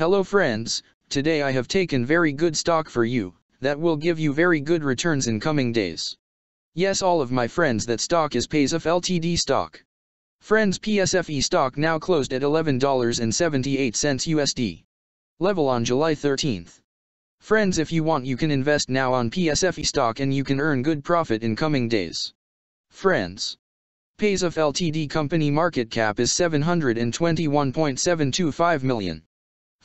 Hello friends, today I have taken very good stock for you, that will give you very good returns in coming days. Yes all of my friends that stock is Paysafe Ltd stock. Friends PSFE stock now closed at $11.78 USD. Level on July 13th. Friends if you want you can invest now on PSFE stock and you can earn good profit in coming days. Friends. Paysafe Ltd company market cap is 721.725 million.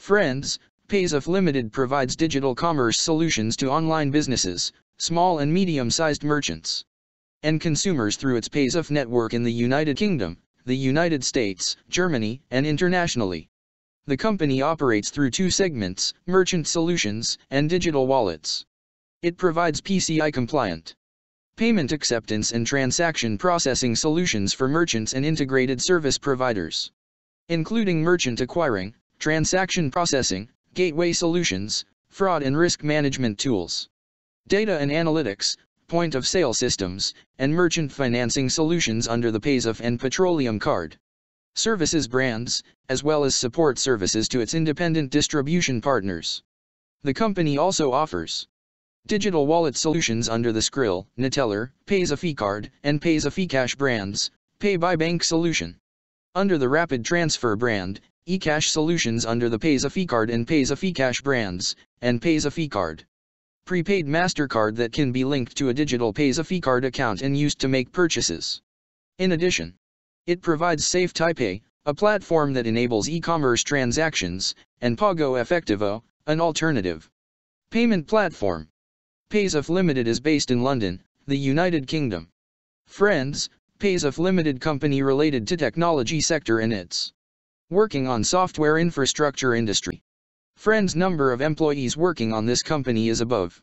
Friends, Paysafe Limited provides digital commerce solutions to online businesses, small and medium-sized merchants, and consumers through its Paysafe network in the United Kingdom, the United States, Germany, and internationally. The company operates through two segments, merchant solutions and digital wallets. It provides PCI compliant payment acceptance and transaction processing solutions for merchants and integrated service providers, including merchant acquiring, transaction processing, gateway solutions, fraud and risk management tools data and analytics, point of sale systems, and merchant financing solutions under the Paysafe and Petroleum card. Services brands, as well as support services to its independent distribution partners. The company also offers digital wallet solutions under the Skrill, Neteller, paysafecard, and paysafecash brands, Pay by Bank solution. Under the Rapid Transfer brand, eCash solutions under the paysafecard and paysafecash brands, and paysafecard prepaid MasterCard that can be linked to a digital paysafecard account and used to make purchases. In addition, it provides SafetyPay, a platform that enables e-commerce transactions, and Pago Efectivo, an alternative payment platform. Paysafe Limited is based in London, the United Kingdom. Friends, PaySF Limited company related to technology sector and its working on software infrastructure industry. Friends number of employees working on this company is above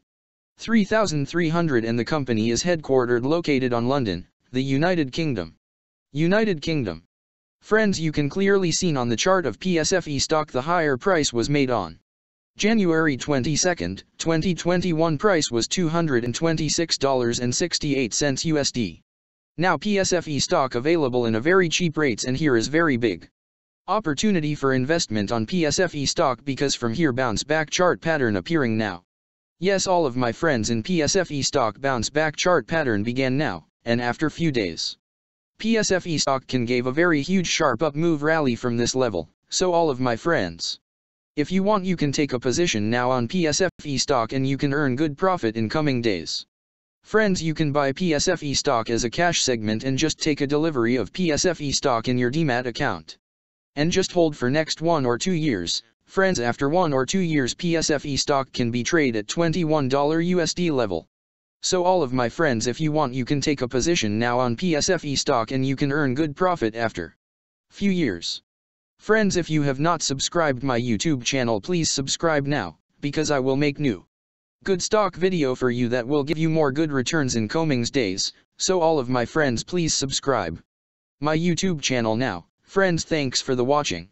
3,300 and the company is headquartered located on London, the United Kingdom. United Kingdom. Friends you can clearly seen on the chart of PSFE stock the higher price was made on. January 22, 2021 price was $226.68 USD. Now PSFE stock available in a very cheap rates and here is very big. Opportunity for investment on PSFE stock because from here bounce back chart pattern appearing now. Yes all of my friends in PSFE stock bounce back chart pattern began now, and after few days. PSFE stock can gave a very huge sharp up move rally from this level, so all of my friends. If you want you can take a position now on PSFE stock and you can earn good profit in coming days. Friends you can buy PSFE stock as a cash segment and just take a delivery of PSFE stock in your demat account and just hold for next one or two years. Friends after one or two years PSFE stock can be traded at $21 USD level. So all of my friends if you want you can take a position now on PSFE stock and you can earn good profit after few years. Friends if you have not subscribed my YouTube channel please subscribe now, because I will make new good stock video for you that will give you more good returns in coming days, so all of my friends please subscribe my YouTube channel now. Friends thanks for the watching.